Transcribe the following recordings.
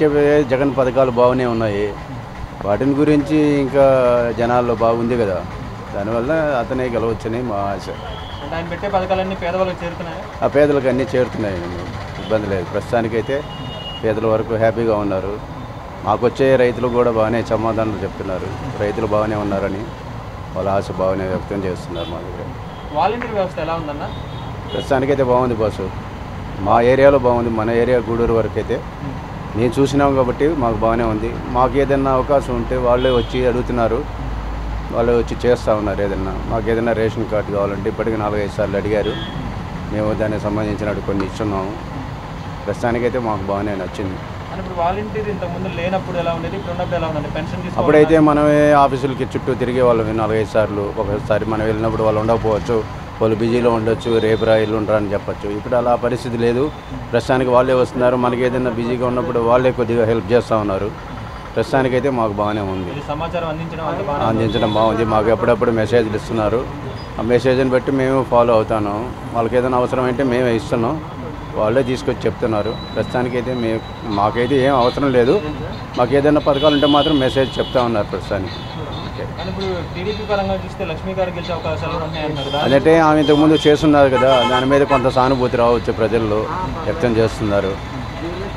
జగన్ పథకాలు బాగానే ఉన్నాయి. వాటిని గురించి ఇంకా జనాల్లో బాగుంది కదా. దానివల్ల అతనే గెలవచ్చని మా ఆశ. ఆయన పెట్టే పథకాలన్నీ పేదవాళ్ళకి చేరుతున్నాయి? ఆ పేదలకు అన్నీ చేరుతున్నాయి. ఇబ్బంది లేదు. ప్రస్తుతానికైతే పేదల వరకు హ్యాపీగా ఉన్నారు. మాకు వచ్చే రైతులు కూడా బాగానే సమాధానాలు చెప్తున్నారు. రైతులు బాగానే ఉన్నారని వాళ్ళ ఆశ బాగానే వ్యక్తం చేస్తున్నారు మా దగ్గర. వాలంటీర్ వ్యవస్థ ఎలా ఉందన్న? ప్రస్తుతానికైతే బాగుంది బస్సు. మా ఏరియాలో బాగుంది. మన ఏరియా గూడూరు వరకు అయితే నేను చూసినాం కాబట్టి మాకు బాగానే ఉంది. మాకు ఏదైనా అవకాశం ఉంటే వాళ్ళే వచ్చి అడుగుతున్నారు. వాళ్ళే వచ్చి చేస్తూ ఉన్నారు ఏదైనా. మాకు ఏదైనా రేషన్ కార్డు కావాలంటే ఇప్పటికి నాలుగైదు సార్లు అడిగారు. మేము దానికి సంబంధించినట్టు కొన్ని ఇస్తున్నాము. ప్రస్తుతానికైతే మాకు బాగానే నచ్చింది. అప్పుడైతే మనమే ఆఫీసులకి చుట్టూ తిరిగే వాళ్ళం నాలుగైదు సార్లు. ఒకసారి మనం వెళ్ళినప్పుడు వాళ్ళు ఉండకపోవచ్చు. వాళ్ళు బిజీలో ఉండొచ్చు రేపు రా ఎల్లుండ్రా అని చెప్పొచ్చు. ఇప్పుడు అలా పరిస్థితి లేదు. ప్రస్తుతానికి వాళ్ళే వస్తున్నారు. మనకి ఏదైనా బిజీగా ఉన్నప్పుడు వాళ్ళే కొద్దిగా హెల్ప్ చేస్తూ ఉన్నారు. ప్రస్తుతానికైతే మాకు బాగానే ఉంది. అందించడం బాగుంది. మాకు ఎప్పుడప్పుడు మెసేజ్లు ఇస్తున్నారు. ఆ మెసేజ్ని బట్టి మేము ఫాలో అవుతాను. వాళ్ళకి ఏదైనా అవసరం అంటే మేమే ఇస్తున్నాం. వాళ్ళే తీసుకొచ్చి చెప్తున్నారు. ప్రస్తుతానికైతే మే మాకైతే ఏం అవసరం లేదు. మాకు ఏదైనా పథకాలు ఉంటే మాత్రం మెసేజ్ చెప్తా ఉన్నారు ప్రస్తుతానికి. అదంటే ఆమె ఇంతకుముందు చేస్తున్నారు కదా దాని మీద కొంత సానుభూతి రావచ్చు ప్రజల్లో వ్యక్తం చేస్తున్నారు.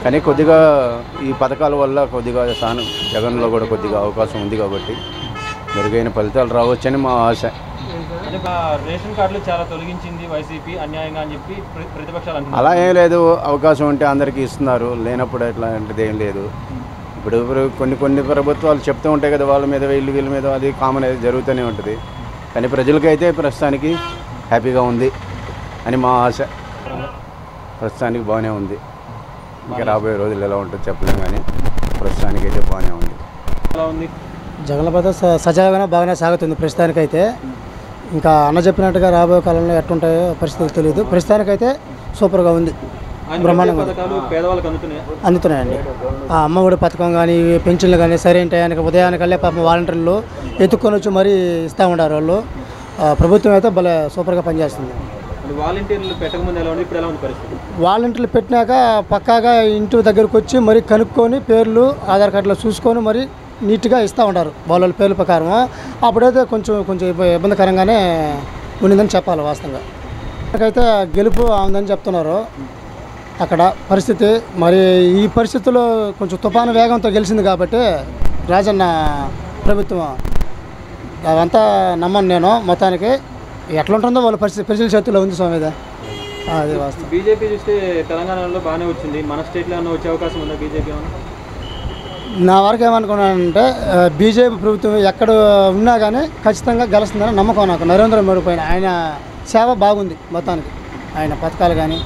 కానీ కొద్దిగా ఈ పథకాల వల్ల కొద్దిగా సాను జగన్లో కూడా కొద్దిగా అవకాశం ఉంది కాబట్టి మెరుగైన ఫలితాలు రావచ్చని మా ఆశ. రేషన్ కార్డులు చాలా తొలగించింది వైసీపీ అన్యాయంగా అని చెప్పి ప్ర- ప్రతిపక్షాలు అలా ఏం లేదు అవకాశం ఉంటే అందరికీ ఇస్తున్నారు లేనప్పుడు అట్లాంటిది ఏం లేదు. ఇప్పుడు ఇప్పుడు కొన్ని కొన్ని ప్రభుత్వాలు చెప్తూ ఉంటాయి కదా వాళ్ళ మీద వీళ్ళు వీళ్ళ మీద అది కామన్ అది జరుగుతూనే ఉంటుంది. కానీ ప్రజలకైతే ప్రస్తుతానికి హ్యాపీగా ఉంది అని మా ఆశ. ప్రస్తుతానికి బాగానే ఉంది. ఇంకా రాబోయే రోజులు ఎలా ఉంటుందో చెప్పలేం కానీ ప్రస్తుతానికి అయితే బాగానే ఉంది. ఎలా ఉంది? జగన్ పథ స- సజావుగానే బాగానే సాగుతుంది ప్రస్తుతానికైతే. ఇంకా అన్న చెప్పినట్టుగా రాబోయే కాలంలో ఎట్టుంటాయో పరిస్థితులు తెలియదు ప్రస్తుతానికైతే సూపర్గా ఉంది. బ్రహ్మాండంగా అందుతున్నాయండి. ఆ అమ్మఒడి పథకం కానీ పెన్షన్లు కానీ సరైన టయానికి ఉదయానికల్లే పాపం వాలంటీర్లు ఎత్తుక్కొని వచ్చి మరీ ఇస్తూ ఉండారు వాళ్ళు. ప్రభుత్వం అయితే భలే సూపర్గా పనిచేస్తుంది. వాలంటీర్లు పెట్టినాక పక్కాగా ఇంటి దగ్గరకు వచ్చి మరి కనుక్కొని పేర్లు ఆధార్ కార్డులో చూసుకొని మరి నీట్గా ఇస్తూ ఉంటారు వాళ్ళ పేర్ల ప్రకారం అప్పుడైతే కొంచెం కొంచెం ఇబ్బ- ఇబ్బందికరంగానే ఉండిందని చెప్పాలి వాస్తవంగా. నాకైతే గెలుపు ఉందని చెప్తున్నారు. అక్కడ పరిస్థితి మరి ఈ పరిస్థితుల్లో కొంచెం తుఫాను వేగంతో గెలిచింది కాబట్టి రాజన్న ప్రభుత్వం అదంతా నమ్మను నేను మొత్తానికి ఎట్లుంటుందో వాళ్ళ పరిస్థితి ప్రజల చేతుల్లో ఉంది స్వామి. అది వాస్తవం. బీజేపీ చూస్తే తెలంగాణలో బాగానే వచ్చింది. మన స్టేట్లో వచ్చే అవకాశం ఉందా బీజేపీ నా వరకు ఏమనుకున్నానంటే బీజేపీ ప్రభుత్వం ఎక్కడ ఉన్నా కానీ ఖచ్చితంగా గెలుస్తుందని నమ్మకం నాకు నరేంద్ర మోడీ పైన. ఆయన సేవ బాగుంది మొత్తానికి. ఆయన పథకాలు కానీ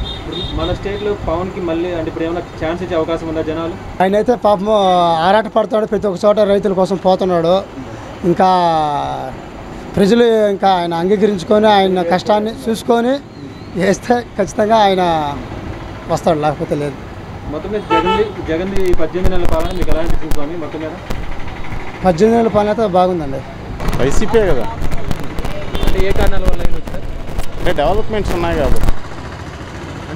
మన స్టేట్లో పవన్కి మళ్ళీ అంటే ఇప్పుడు ఏమైనా ఛాన్స్ ఇచ్చే అవకాశం ఉందా జనాలు? ఆయన అయితే పాపం ఆరాట పడతాడు ప్రతి ఒక్క చోట రైతుల కోసం పోతున్నాడు. ఇంకా ప్రజలు ఇంకా ఆయన అంగీకరించుకొని ఆయన కష్టాన్ని చూసుకొని వేస్తే ఖచ్చితంగా ఆయన వస్తాడు లేకపోతే లేదు. మొత్తం మీద జగన్ జగన్ ఈ పద్దెనిమిది నెలల పాలన మీకు ఎలా అనిపిస్తుంది స్వామి? మొత్తం మీద? పద్దెనిమిది వేల పని అయితే బాగుందండి. వైసీపీ కదా? అంటే ఏ కారణాల వల్ల అంటే డెవలప్మెంట్స్ ఉన్నాయి కాబట్టి.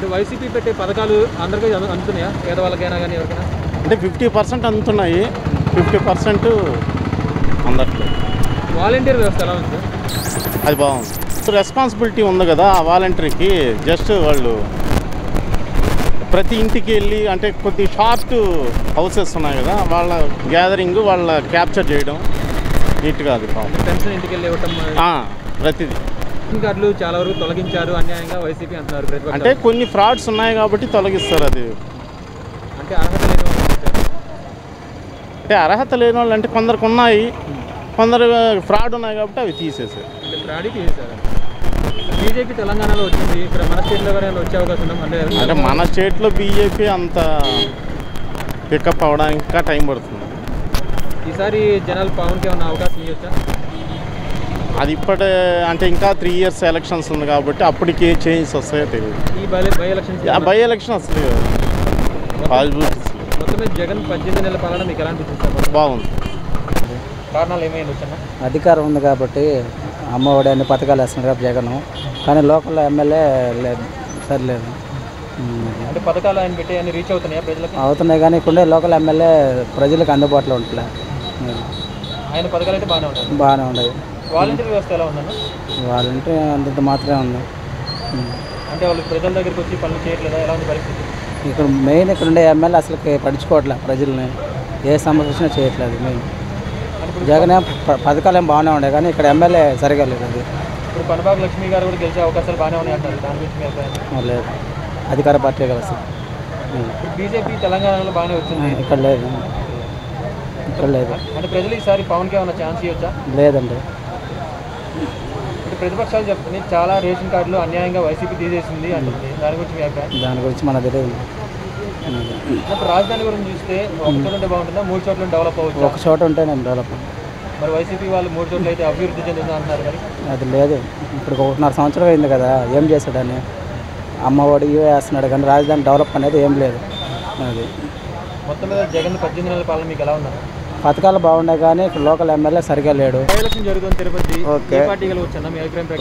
అంటే వైసీపీ పెట్టే పథకాలు అందరికీ అందు- అందుతున్నాయా? పేదవాళ్ళకైనా కానీ ఎవరికైనా? అంటే ఫిఫ్టీ పర్సెంట్ అందుతున్నాయి. ఫిఫ్టీ పర్సెంట్ అందట్లేదు. వాలంటీర్ వ్యవస్థ ఎలా ఉంది? అది బాగుంది. రెస్పాన్సిబిలిటీ ఉంది కదా ఆ వాలంటరీకి జస్ట్ వాళ్ళు ప్రతి ఇంటికి వెళ్ళి అంటే కొద్ది షార్ట్ హౌసెస్ ఉన్నాయి కదా వాళ్ళ గ్యాదరింగ్ వాళ్ళ క్యాప్చర్ చేయడం నీట్గా అది బాగుంది. పెన్షన్ ఇంటికి వెళ్ళి ఇవ్వటం ప్రతిదీ. రేషన్ కార్డులు చాలా వరకు తొలగించారు అన్యాయంగా వైసీపీ అంటున్నారు. అంటే కొన్ని ఫ్రాడ్స్ ఉన్నాయి కాబట్టి తొలగిస్తారు అది. అంటే అర్హత లేని. అంటే? అర్హత లేని వాళ్ళు అంటే కొందరికి ఉన్నాయి కొందరు ఫ్రాడ్ ఉన్నాయి కాబట్టి అవి తీసేసారు అంటే ఫ్రాడీ తీసేశారు? బీజేపీ తెలంగాణలో వచ్చింది ఇక్కడ మన స్టేట్లో కూడా వచ్చే అవకాశం ఉందా? అంటే మన స్టేట్లో బీజేపీ అంత పికప్ అవ్వడానికి ఇంకా టైం పడుతుంది. ఈసారి జనాలు పవన్కి ఏమైనా అవకాశం ఇవ్వచ్చా అది ఇప్పటి అంటే ఇంకా త్రీ ఇయర్స్ ఎలక్షన్స్ ఉంది కాబట్టి అప్పటికి ఏ చేంజెస్ వస్తాయో తెలియదు ఈ బై ఎలక్షన్ అసలు మొత్తం మీద జగన్ పద్దెనిమిది నెలల పాలన మీకు ఎలా అనిపిస్తుంది? బాగుంది. కారణాలు ఏమైంది అధికారం ఉంది కాబట్టి అమ్మఒడి అన్ని పథకాలు వేస్తున్నారు కాబట్టి జగన్. కానీ లోకల్ ఎమ్మెల్యే లేదు సరిలేదు. అంటే పథకాలు ఆయన పెట్టి అన్ని రీచ్ అవుతున్నాయా ప్రజలకు? అవుతున్నాయి కానీ ఇక్కడే లోకల్ ఎమ్మెల్యే ప్రజలకు అందుబాటులో ఉంటలే ఆయన పథకాలు అయితే బాగానే ఉంటాయి. బాగానే ఉండదు వాలంటీర్ వ్యవస్థ ఎలా ఉందన్న? వాళ్ళంటే అంతంత మాత్రమే ఉంది. అంటే వాళ్ళు ప్రజల దగ్గరికి వచ్చి పనులు చేయట్లేదా? ఎలా ఉంది పరిస్థితి? ఇక్కడ మెయిన్ ఇక్కడ ఉండే ఎమ్మెల్యే అసలు పడుచుకోవట్లే ప్రజల్ని. ఏ సమస్య వచ్చినా చేయట్లేదు మెయిన్. జగన్ ఏం ప- పథకాలు ఏం బాగానే ఉండే కానీ ఇక్కడ ఎమ్మెల్యే సరిగా లేదు అది. ఇప్పుడు పనబాగ లక్ష్మి గారు కూడా గెలిచే అవకాశాలు బాగానే ఉన్నాయి అంటారు. దాని గురించి మీ అభిప్రాయం? లేదు. అధికార పార్టీ కలిసి ఉం. ఇప్పుడు బీజేపీ తెలంగాణలో బాగానే వచ్చింది. ఇక్కడ లేదు. ఇక్కడ లేదు. అంటే ప్రజలు ఈసారి పవన్కి ఏమైనా ఛాన్స్ ఇవ్వచ్చా? లేదండి. ప్రతిపక్షాలు చెప్తున్నాయి చాలా రేషన్ కార్డులు అన్యాయంగా వైసీపీ తీసేసింది అంటుంది దాని గురించి మీ అభిప్రాయం? దాని గురించి మనకు తెలియదు ఇప్పుడు రాజధాని గురించి చూస్తే ఒక చోట ఉంటే బాగుంటుందా? మూడు చోట్ల డెవలప్ అవ్వచ్చు? ఒక చోట ఉంటేనే డెవలప్ మరి వైసీపీ వాళ్ళు మూడు చోట్ల అయితే అభివృద్ధి చెందుతుంది అంటున్నారు మరి? అది లేదు. ఇప్పుడు ఒకటిన్నర సంవత్సరం అయింది కదా ఏం చేశాడని? అమ్మఒడి ఇవే వేస్తున్నాడు కానీ రాజధాని డెవలప్ అనేది ఏం లేదు. అది. మొత్తం మీద జగన్ పద్దెనిమిది నెలల పాలన మీకు ఎలా ఉందా పథకాలు బాగున్నాయి కానీ ఇక్కడ లోకల్ ఎమ్మెల్యే సరిగా లేడు.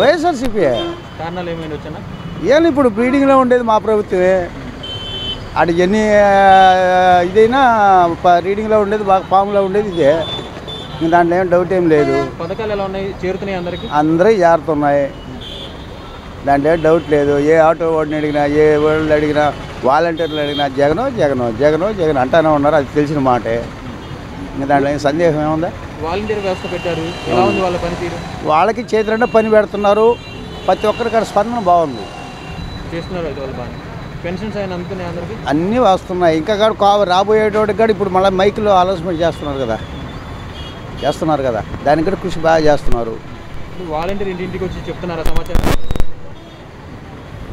వైఎస్ఆర్సీపీ ఏం? ఇప్పుడు బ్రీడింగ్లో ఉండేది మా ప్రభుత్వమే. అటు ఎన్ని ఇదైనా రీడింగ్లో ఉండేది బాగా ఫామ్లో ఉండేది ఇదే. దాంట్లో ఏం డౌట్ ఏం లేదు. పథకాలు ఎలా ఉన్నాయి? చేరుతున్నాయి అందరికి? అందరూ జారుతున్నాయి. దాంట్లో ఏం డౌట్ లేదు. ఏ ఆటో వాడిని అడిగినా ఏ వాళ్ళు అడిగినా వాలంటీర్లు అడిగినా జగనో జగనో జగనో జగన్ అంటానే ఉన్నారు. అది తెలిసిన మాటే. ఇంకా దాంట్లో ఏం సందేహం ఏముందా? వాలంటీర్ వ్యవస్థ పెట్టారు. ఎలా ఉంది వాళ్ళ పనితీరు? వాళ్ళకి చేతులంటే పని పెడుతున్నారు. ప్రతి ఒక్కరికి స్పందన బాగుంది. చేస్తున్నారు అయితే వాళ్ళు బాగా పెన్షన్స్ ఆయన అందుకున్నాయి అందరికి? అన్నీ వస్తున్నాయి. ఇంకా కాదు కా- రాబోయేటోడికి కూడా ఇప్పుడు మళ్ళీ మైకులో అనౌన్స్మెంట్ చేస్తున్నారు కదా. చేస్తున్నారు కదా. దానికి కూడా కృషి బాగా చేస్తున్నారు. వాలంటీర్ ఇంటింటికి వచ్చి చెప్తున్నారా సమాచారం?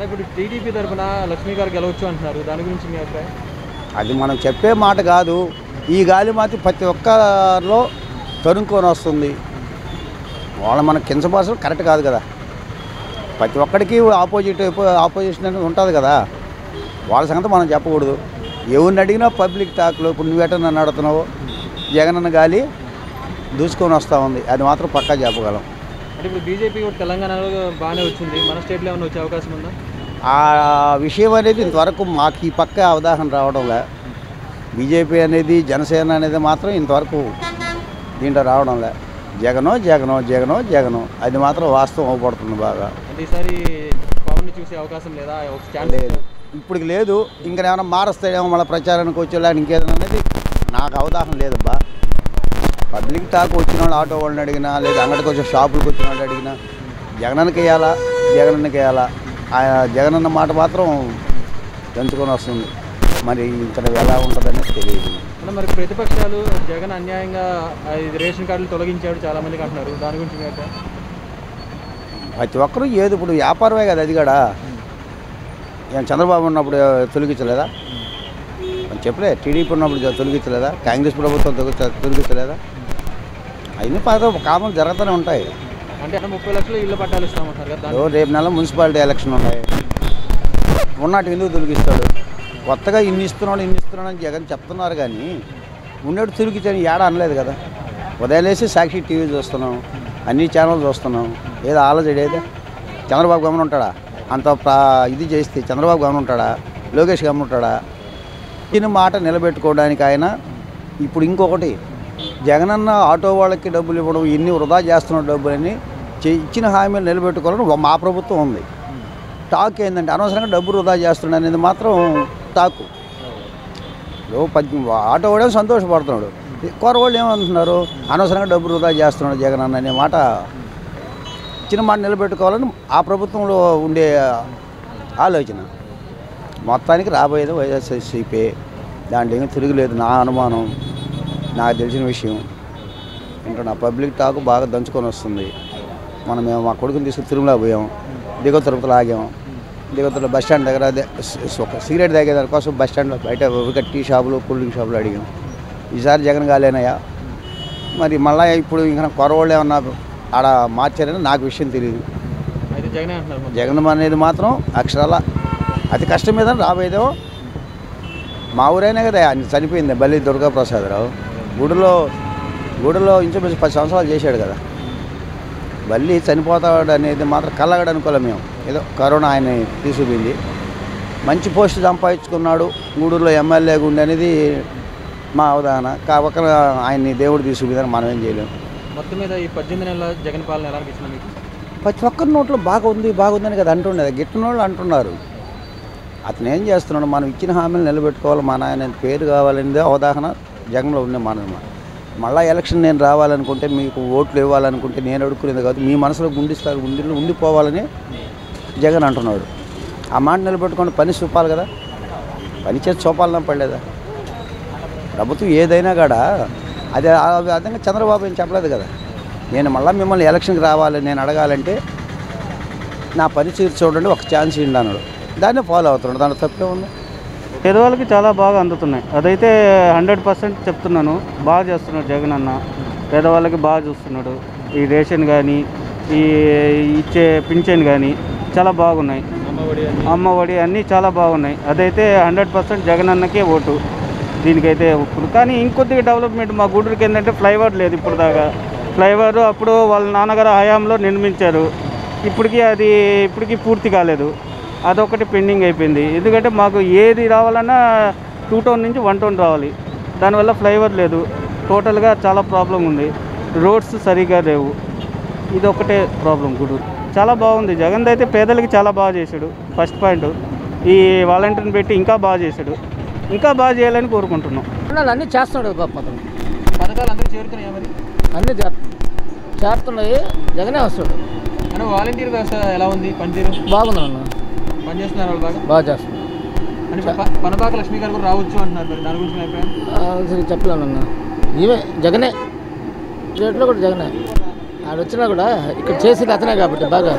ఇప్పుడు టీడీపీ తరఫున లక్ష్మీ గారు గెలవచ్చు అంటున్నారు. దాని గురించి మీ అభిప్రాయం? అది మనం చెప్పే మాట కాదు. ఈ గాలి మాత్రం ప్రతి ఒక్కరిలో తరుముకొని వస్తుంది. వాళ్ళ మన కించపాసలు కరెక్ట్ కాదు కదా. ప్రతి ఒక్కడికి ఆపోజిట్ ఆపోజిషన్ అనేది ఉంటుంది కదా. వాళ్ళ సంగతి మనం చెప్పకూడదు. ఎవరిని అడిగినా పబ్లిక్ టాక్లో ఇప్పుడు నువ్వు ఎట్ట నన్ను అడుగుతున్నావు జగనన్న గాలి దూసుకొని వస్తూ ఉంది. అది మాత్రం పక్కా చెప్పగలం. అంటే ఇప్పుడు బీజేపీ కూడా తెలంగాణలో బాగానే వచ్చింది. మన స్టేట్లో ఏమైనా వచ్చే అవకాశం ఉందా? ఆ విషయం అనేది ఇంతవరకు మాకు ఈ పక్క అవగాహన రావడంలే. బీజేపీ అనేది జనసేన అనేది మాత్రం ఇంతవరకు దీంట్లో రావడంలే జగనో జగనో జగనో జగనో. అది మాత్రం వాస్తవం అవపడుతుంది బాగా. ఈసారి పవన్ చూసే అవకాశం లేదా? లేదు. ఇప్పుడు లేదు. ఇంకా ఏమైనా మారుస్తాడేమో మళ్ళీ ప్రచారానికి వచ్చేలా ఇంకేదైనా అనేది నాకు అవగాహన లేదబ్బా. పబ్లిక్ టాక్ వచ్చిన వాళ్ళు ఆటో వాళ్ళని అడిగినా లేదా అంగడికి వచ్చే షాపులకు వచ్చిన వాళ్ళు అడిగినా జగనన్నకి వేయాలా? జగనన్నకి వేయాలా? ఆ జగనన్న మాట మాత్రం పెంచుకొని వస్తుంది. మరి ఇక్కడ ఎలా ఉంటుందనేది తెలియదు. మరి ప్రతిపక్షాలు జగన్ అన్యాయంగా రేషన్ కార్డులు తొలగించాడు చాలా మందికి అంటున్నారు. దాని గురించి ప్రతి ఒక్కరూ ఏది ఇప్పుడు వ్యాపారమే కదా అది కూడా. చంద్రబాబు ఉన్నప్పుడు తొలగించలేదా? చెప్పలే. టీడీపీ ఉన్నప్పుడు తొలగించలేదా? కాంగ్రెస్ ప్రభుత్వం తొలగించ- తొలగించలేదా? అవన్నీ పదం కామం జరుగుతూనే ఉంటాయి. అంటే ముప్పై లక్షలు ఇళ్ళ పట్టాలు కదా ఓ రేపు నెల మున్సిపాలిటీ ఎలక్షన్ ఉన్నాయి. ఉన్నట్టు ఎందుకు తొలగిస్తాడు? కొత్తగా ఇన్ని ఇస్తున్నాడు ఇన్ని ఇస్తున్నాడు అని జగన్ చెప్తున్నారు కానీ ఉన్నట్టు తిరిగి ఏడ అనలేదు కదా. ఉదయం లేసి సాక్షి టీవీ చూస్తున్నాం అన్ని ఛానల్ చూస్తున్నాం. ఏదో ఆలోచన చంద్రబాబు గమనం ఉంటాడా? అంత ప్రా ఇది చేస్తే చంద్రబాబు గమనం ఉంటాడా? లోకేష్ గమనం ఉంటాడా? ఇచ్చిన మాట నిలబెట్టుకోవడానికి ఆయన ఇప్పుడు ఇంకొకటి జగనన్న ఆటో వాళ్ళకి డబ్బులు ఇవ్వడం ఇన్ని వృధా చేస్తున్న డబ్బులని చే- ఇచ్చిన హామీలు నిలబెట్టుకోవాలని మా ప్రభుత్వం ఉంది. టాక్ ఏంటంటే అనవసరంగా డబ్బు వృధా చేస్తున్నాడు అనేది మాత్రం తాకు. ఆటో వాడే సంతోషపడుతున్నాడు. కొరవాళ్ళు ఏమంటున్నారు? అనవసరంగా డబ్బు వృధా చేస్తున్నాడు జగన్ అన్న అనే మాట. చిన్న మాట నిలబెట్టుకోవాలని ఆ ప్రభుత్వంలో ఉండే ఆలోచన. మొత్తానికి రాబోయేది వైఎస్ఆర్సీపీ. దాంట్లో ఏమీ తిరుగులేదు. నా అనుమానం నాకు తెలిసిన విషయం. ఏంటంటే నా పబ్లిక్ టాక్ బాగా దంచుకొని వస్తుంది. మనం మేము మా కొడుకుని తీసుకుని తిరుమల పోయాం. దిగువ తిరుపతిలో ఆగాం. దిగువతలో బస్ స్టాండ్ దగ్గర ఒక సిగరెట్ తాగే దానికోసం బస్ స్టాండ్లో బయట ఒక టీ షాపులు కూల్ డ్రింక్ షాపులు అడిగాం. ఈసారి జగన్ గాలేనయ్యా మరి మళ్ళీ ఇప్పుడు ఇంకా కొరవాళ్ళు ఏమన్నా ఆడ మార్చారని నాకు విషయం తెలియదు జగనే అనేది మాత్రం అక్షరాల అతి కష్టం మీద రాబోయేదేమో మా ఊరైనా కదా ఆయన చనిపోయింది బల్లి దుర్గాప్రసాదరావు. గుడిలో గుడిలో ఇంచుమించు పది సంవత్సరాలు చేశాడు కదా. బల్లి చనిపోతాడు అనేది మాత్రం కలగడు అనుకోలే మేము. ఏదో కరోనా ఆయన తీసుకుపోయింది. మంచి పోస్ట్ సంపాదించుకున్నాడు. గూడూరులో ఎమ్మెల్యేగా ఉండి అనేది మా అవగాహన. కావక ఆయన్ని దేవుడు తీసుకుని మనం ఏం చేయలేము మొత్తం మీద ఈ పద్దెనిమిది నెలల జగన్ పాలన ఎలా అనిపించింది మీకు? ప్రతి ఒక్కరి నోట్లో బాగా ఉంది బాగుందని కదా అంటుండేది గిట్టిన వాళ్ళు అంటున్నారు. అతను ఏం చేస్తున్నాడు? మనం ఇచ్చిన హామీలు నిలబెట్టుకోవాలి. మన ఆయన పేరు కావాలనేది అవగాహన జగన్లో ఉంది మన మళ్ళీ ఎలక్షన్ నేను రావాలనుకుంటే మీకు ఓట్లు ఇవ్వాలనుకుంటే నేను అడుక్కునేది కాదు. మీ మనసులో గుండిస్తారు గుండెల్లో ఉండిపోవాలని జగన్ అంటున్నాడు. ఆ మాట నిలబెట్టుకొని పని చూపాలి కదా. పని చేసి చూపాలన్నా పడలేదా ప్రభుత్వం ఏదైనా కూడా? అది ఆ విధంగా చంద్రబాబు ఏం చెప్పలేదు కదా. నేను మళ్ళీ మిమ్మల్ని ఎలక్షన్కి రావాలి నేను అడగాలంటే నా పని తీరు చూడండి ఒక ఛాన్స్ ఇవ్వండి అన్నాడు. దాన్ని ఫాలో అవుతున్నాడు. దాంట్లో తప్పే ఉంది. పేదవాళ్ళకి చాలా బాగా అందుతున్నాయి. అదైతే హండ్రెడ్ పర్సెంట్ చెప్తున్నాను. బాగా చేస్తున్నాడు జగన్ అన్న. పేదవాళ్ళకి బాగా చూస్తున్నాడు. ఈ రేషన్ కానీ ఈ ఇచ్చే పింఛన్ కానీ చాలా బాగున్నాయి. అమ్మ ఒడి అన్నీ. చాలా బాగున్నాయి. అదైతే హండ్రెడ్ పర్సెంట్ జగన్ అన్నకే ఓటు దీనికైతే ఇప్పుడు. కానీ ఇంకొద్దిగా డెవలప్మెంట్ మా గూడూరుకి ఏంటంటే ఫ్లైఓవర్ లేదు ఇప్పుడు దాకా ఫ్లైఓవర్ అప్పుడు వాళ్ళ నాన్నగారు హయాంలో నిర్మించారు. ఇప్పటికీ అది ఇప్పటికీ పూర్తి కాలేదు. అదొకటి పెండింగ్ అయిపోయింది. ఎందుకంటే మాకు ఏది రావాలన్నా టూ టౌన్ నుంచి వన్ టౌన్ రావాలి. దానివల్ల ఫ్లైఓవర్ లేదు. టోటల్గా చాలా ప్రాబ్లం ఉంది. రోడ్స్ సరిగా లేవు. ఇది ఒకటే ప్రాబ్లం గూడూరు. చాలా బాగుంది. జగన్ అయితే పేదలకి చాలా బాగా చేశాడు. ఫస్ట్ పాయింట్ ఈ వాలంటీర్ని పెట్టి ఇంకా బాగా చేశాడు. ఇంకా బాగా చేయాలని కోరుకుంటున్నాం. అన్నీ చేస్తున్నాడు పాప పథకాలు అందరూ చేరుతున్నాయా మరి? అన్నీ చేర్- చేరుతున్నాయి జగనే వస్తాడు. అంటే వాలంటీర్ వ్యవస్థ ఎలా ఉంది? పనితీరు? బాగుంది అన్న. పనిచేస్తున్నారు వాళ్ళు బాగా? బాగా చేస్తున్నాడు అంటే లక్ష్మి గారు కూడా రావచ్చు అంటున్నారు మరి. దాని గురించి మీ అభిప్రాయం? ఆ, సరే చెప్పలేను అన్న. ఇవే జగనే. స్టేట్లో కూడా జగనే. ఆడ వచ్చినా కూడా ఇక్కడ చేసేది అతనే కాబట్టి బాగా.